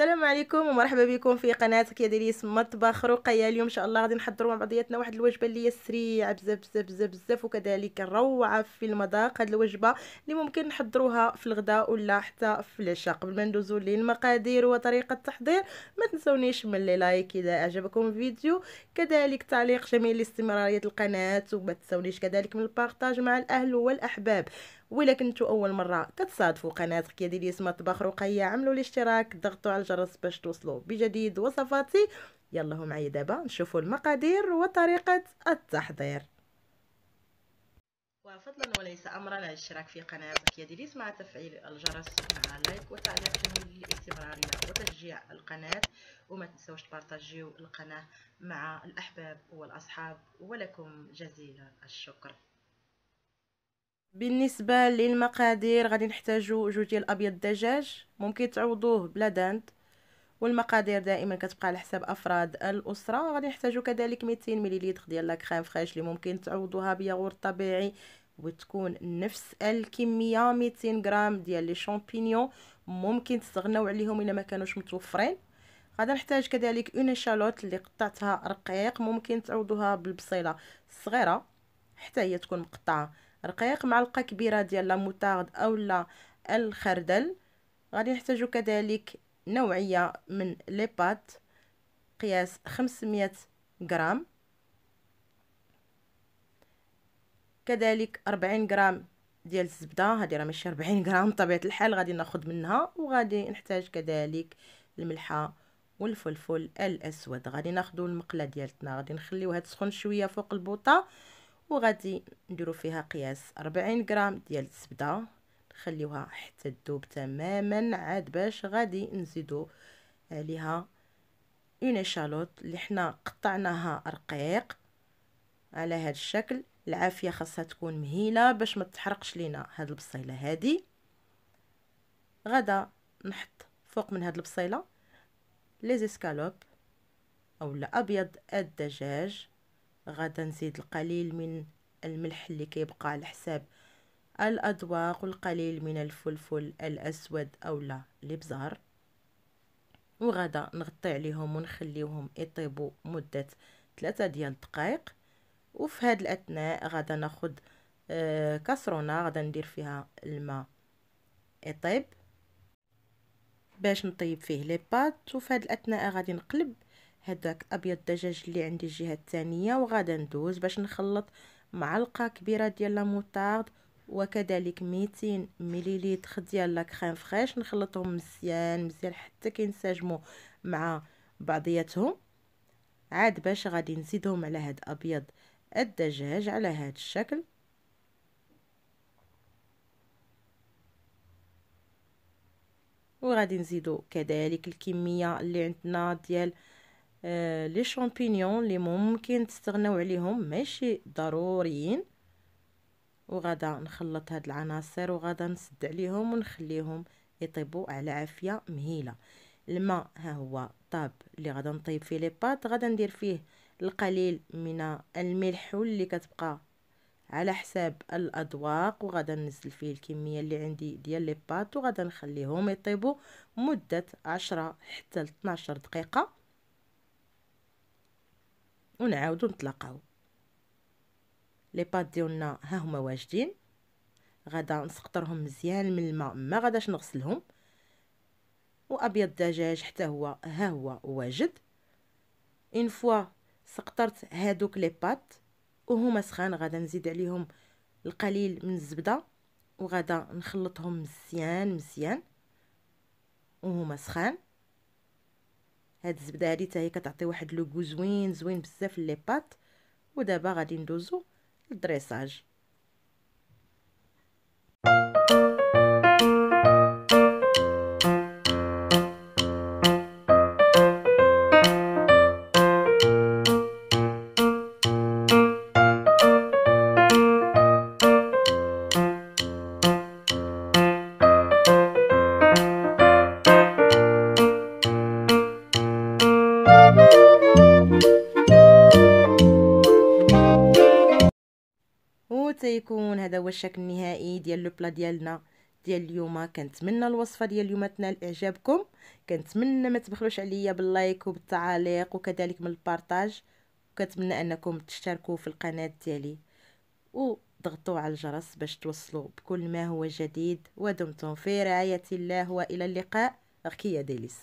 السلام عليكم ومرحبا بكم في قناتك يا délices مطبخ رقية. اليوم إن شاء الله غادي نحضروا مع بعضياتنا واحد الوجبة اللي هي سريعة بزاف بزاف بزاف بزاف وكذلك روعة في المذاق. هذه الوجبة اللي ممكن نحضروها في الغداء ولا حتى في العشاء. قبل ما ندوزو للمقادير وطريقة التحضير ما تنسونيش من les likes إذا أعجبكم الفيديو. كذلك تعليق جميل لاستمراريه القناة وما تنسونيش كذلك من ال partage مع الأهل والأحباب. ولا كنتو أول مرة كتصادفوا القناة ديالي اسمها طباخ رقية عملوا الاشتراك ضغطوا على الجرس باش توصلوا بجديد وصفاتي. يلا معايا دابا نشوفوا المقادير وطريقة التحضير. وفضلا وليس امرا الاشتراك في قناتك يا ديالي مع تفعيل الجرس مع لايك وتعليق للاستمراريه وتشجيع القناة. وما تنسوش تبارطاجيو القناة مع الأحباب والأصحاب ولكم جزيل الشكر. بالنسبة للمقادير غادي نحتاجو جوج ديال أبيض الدجاج ممكن تعوضوه بلا دانت. والمقادير دائما كتبقى على حساب أفراد الأسرة غادي نحتاجو كذلك 200 مليلتر ديال la crème fraîche اللي ممكن تعوضوها بياغورت طبيعي وتكون نفس الكمية 200 غرام ديال les champignons ممكن تستغناو عليهم إلا ما كانوش متوفرين. غادي نحتاج كذلك une échalote اللي قطعتها رقيق ممكن تعوضوها بالبصيلة الصغيره حتى هي تكون مقطعة. رقيق معلقه كبيرة ديال la moutarde اولا الخردل. غادي نحتاجو كذلك نوعية من لي بات قياس 500 غرام. كذلك 40 غرام ديال الزبدة هذه راه ماشي 40 غرام بطبيعه الحال غادي ناخذ منها وغادي نحتاج كذلك الملحة والفلفل الأسود. غادي ناخذوا المقلة ديالتنا غادي نخليوها تسخن شوية فوق البوطة. وغادي نديرو فيها قياس 40 غرام ديال الزبدة. نخليوها حتى تذوب تماما عاد باش غادي نزيدو عليها اون شالوت اللي حنا قطعناها رقيق على هذا الشكل. العافية خاصها تكون مهيلة باش ما تحرقش لينا هاد البصيلة هادي. غدا نحط فوق من هاد البصيلة لي زيسكالوب اولا ابيض الدجاج. غادا نزيد القليل من الملح اللي كيبقى على حساب الأذواق والقليل من الفلفل الأسود اولا الابزار وغادا نغطي عليهم ونخليوهم يطيبوا مدة ثلاثة ديال الدقائق. وفي هذا الأثناء غادا ناخذ آه كاسرونة غادا ندير فيها الماء يطيب. باش نطيب فيه لي بات. وفي هذا الأثناء غادي نقلب هداك أبيض الدجاج اللي عندي الجهة الثانية وغادا ندوز باش نخلط معلقة كبيرة ديال لا موطارد وكذلك 200 مليلتر ديال لا كريم فريش. نخلطهم مزيان مزيان حتى كينسجموا مع بعضياتهم. عاد باش غادي نزيدهم على هاد أبيض الدجاج على هاد الشكل. وغادي نزيدو كذلك الكمية اللي عندنا ديال آه لي شامبينيون اللي ممكن تستغناو عليهم ماشي ضروريين. وغادا نخلط هاد العناصر وغادا نسد عليهم ونخليهم يطيبوا على عافية مهيلة. الماء ها هو طاب اللي غادا نطيب فيه لي بات غادا ندير فيه القليل من الملح واللي كتبقى على حساب الأذواق. وغادا ننزل فيه الكمية اللي عندي ديال لي بات وغادا نخليهم يطيبوا مدة عشرة حتى 12 دقيقة. ونعاودو نتلاقاو. les pâtes ديالنا ها هما واجدين. غادا نسقطرهم مزيان من الماء ما غاداش نغسلهم. وأبيض الدجاج حتى هو ها هو واجد. une fois سقطرت هادوك les pâtes وهما سخان غادا نزيد عليهم القليل من الزبدة. وغادا نخلطهم مزيان مزيان. وهما سخان. هاد الزبدة هادي حتى هي كتعطي واحد لو زوين زوين بزاف لي بات ودابا غادي ندوزو للدريساج وتيكون هذا هو الشكل النهائي ديال le plat ديالنا ديال اليوم. كنتمنى الوصفة ديال اليوم تنال إعجابكم. كنتمنى ما تبخلوش عليا بال like وبالتعاليق وكذلك من ال partage. وكنتمنى أنكم تشتركوا في القناة ديالي. وضغطوا على الجرس باش توصلوا بكل ما هو جديد. ودمتم في رعاية الله وإلى اللقاء. رقية délices